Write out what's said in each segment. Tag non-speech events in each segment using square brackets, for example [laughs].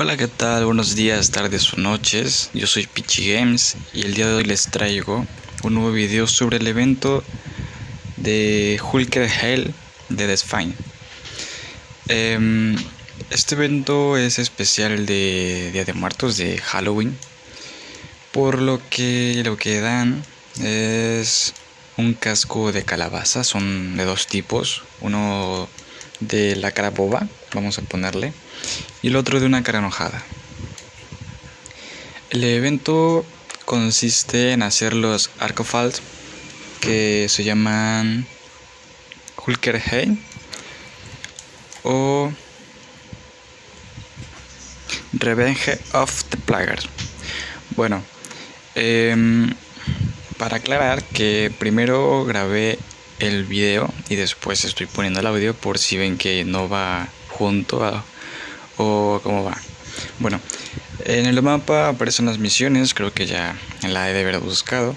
Hola, ¿qué tal? Buenos días, tardes o noches. Yo soy Pichi Games y el día de hoy les traigo un nuevo video sobre el evento de Hulker Hell de Desfine. Em, este evento es especial de Día de Muertos de Halloween, por lo que lo que dan es un casco de calabaza, son de dos tipos, uno de la cara boba, vamos a ponerle, y el otro de una cara enojada. El evento consiste en hacer los Arcofalt que se llaman Hulkerheim o Revenge of the Plaguers. Bueno, em, para aclarar que primero grabé el video y después estoy poniendo el audio por si ven que no va junto o cómo va. Bueno, en el mapa aparecen las misiones, creo que ya la he de haber buscado.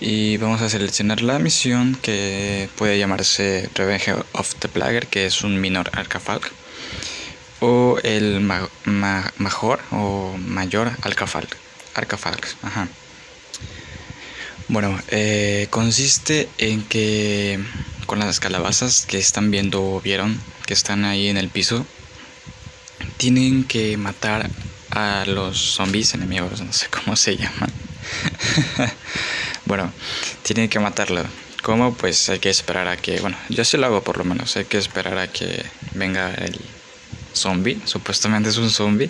Y vamos a seleccionar la misión que puede llamarse Revenge of the Plague, que es un minor Arcafalc. O el mejor o mayor. Arcafalc, ajá. Bueno, eh, consiste en que con las calabazas que están viendo o vieron que están ahí en el piso, tienen que matar a los zombies enemigos, no sé cómo se llaman. [laughs] bueno, tienen que matarlo. ¿Cómo? Pues hay que esperar a que, bueno, yo sí lo hago por lo menos, hay que esperar a que venga el zombie, supuestamente es un zombie.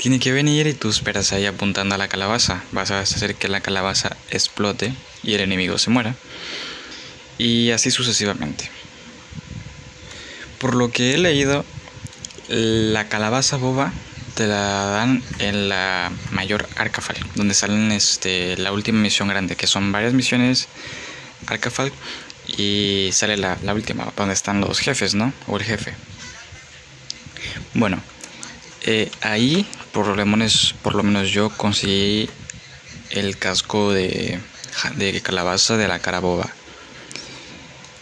Tiene que venir y tú esperas ahí apuntando a la calabaza. Vas a hacer que la calabaza explote y el enemigo se muera. Y así sucesivamente. Por lo que he leído, la calabaza boba te la dan en la mayor Arcafal, donde salen este, la última misión grande, que son varias misiones Arcafal y sale la, última, donde están los jefes, ¿no? O el jefe. Bueno, eh, ahí por lo, menos, por lo menos yo conseguí el casco de, de calabaza de la cara boba.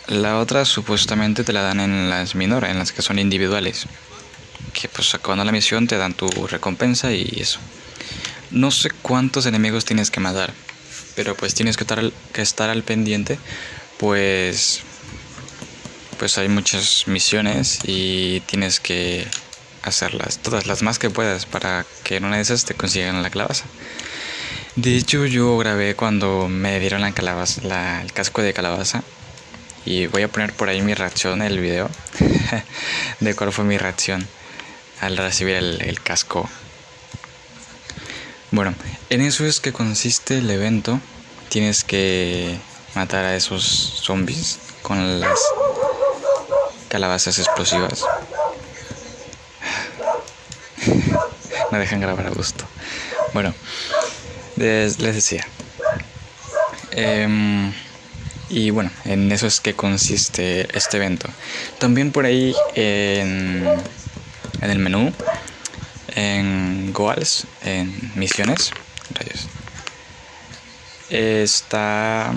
La otra supuestamente te la dan en las minor, en las que son individuales que pues acabando la misión te dan tu recompensa y eso. No sé cuántos enemigos tienes que matar, pero pues tienes que estar, que estar al pendiente, pues pues hay muchas misiones y tienes que hacerlas, todas las más que puedas para que en una de esas te consigan la calabaza. De hecho yo grabé cuando me dieron la calabaza, la, el casco de calabaza y voy a poner por ahí mi reacción en el video [laughs] de cuál fue mi reacción al recibir el, casco. Bueno, en eso es que consiste el evento. Tienes que matar a esos zombies con las calabazas explosivas. Me dejan grabar a gusto. Bueno, les, decía. Em, y bueno, en eso es que consiste este evento. También por ahí en en el menú, en Goals, en misiones, está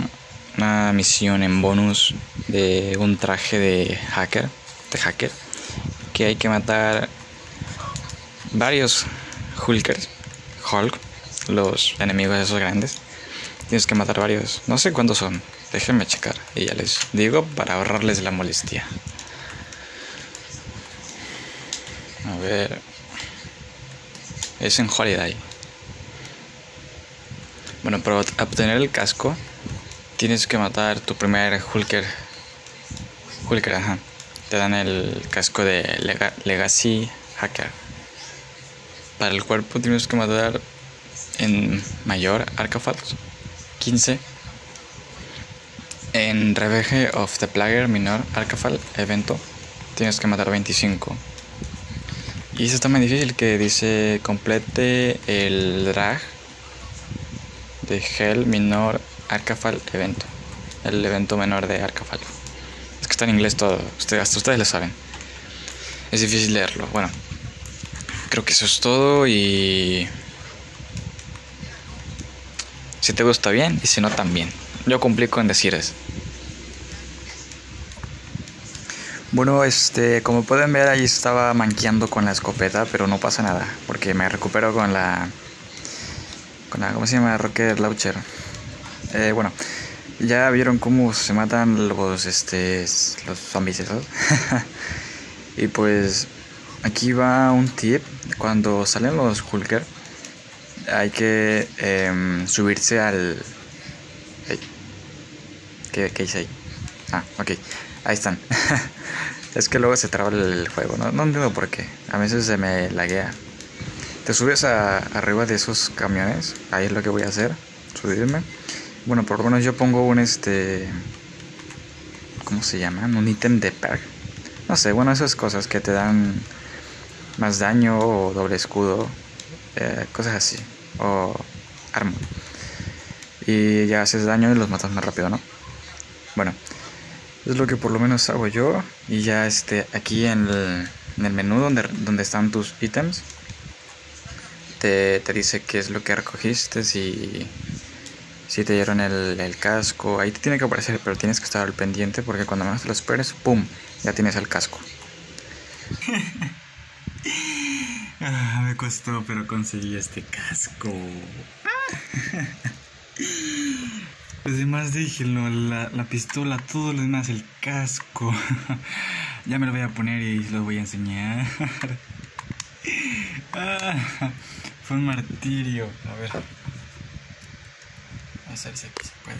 una misión en bonus de un traje de hacker, de hacker, que hay que matar varios Hulkers, Hulk, los enemigos esos grandes. Tienes que matar varios, no sé cuántos son, déjenme checar y ya les digo para ahorrarles la molestia. A ver. Es en Holiday. Bueno, para obtener el casco tienes que matar tu primer Hulker. Hulker, ajá. Te dan el casco de Legacy Hacker. Para el cuerpo tienes que matar en mayor Arcafalx 15. En Revenge of the Player Minor Arcafal Evento tienes que matar 25. Y eso está muy difícil que dice complete el drag de Hell Minor Arcafal Evento. El evento menor de Arcafal. Es que está en inglés todo, ustedes, hasta ustedes lo saben. Es difícil leerlo. Bueno, creo que eso es todo y... Si te gusta bien y si no también. Yo complico en decir eso. Bueno, este, como pueden ver ahí estaba manqueando con la escopeta, pero no pasa nada, porque me recupero con la, con la, ¿cómo se llama? Rocket Launcher. Eh, bueno, ya vieron cómo se matan los, este, los zombies, ¿sabes? [laughs] y pues aquí va un tip, cuando salen los Hulker, hay que em, subirse al... ¿Qué, ¿Qué hice ahí? Ah, ok, ahí están. [laughs] Es que luego se traba el juego, no, no entiendo por qué. A veces se me laguea. Te subes a, arriba de esos camiones, ahí es lo que voy a hacer, subirme. Bueno, por lo menos yo pongo un este... ¿Cómo se llama? Un ítem de perk. No sé, bueno, esas cosas que te dan más daño o doble escudo, eh, cosas así. O arma. Y ya haces daño y los matas más rápido, ¿no? Bueno, es lo que por lo menos hago yo. Y ya este, aquí en el, en el menú donde, donde están tus ítems, te, te, dice qué es lo que recogiste, si, si te dieron el, casco. Ahí te tiene que aparecer, pero tienes que estar al pendiente porque cuando más te lo esperes, ¡pum! Ya tienes el casco. [laughs] [laughs] ah, me costó, pero conseguí este casco. [laughs] Los demás déjenlo, la, la pistola, todo lo demás, el casco. [laughs] ya me lo voy a poner y lo voy a enseñar. ah, fue un martirio. A ver. A ver si aquí se puede.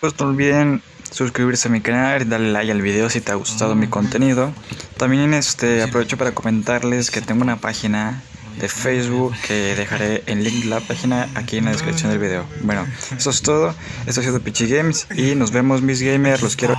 Pues no olviden suscribirse a mi canal darle like al video si te ha gustado mi contenido. También este aprovecho para comentarles que tengo una página de Facebook que dejaré el link de la página aquí en la descripción del video. Bueno, eso es todo. Esto ha sido Pichi Games y nos vemos mis gamers. Los quiero.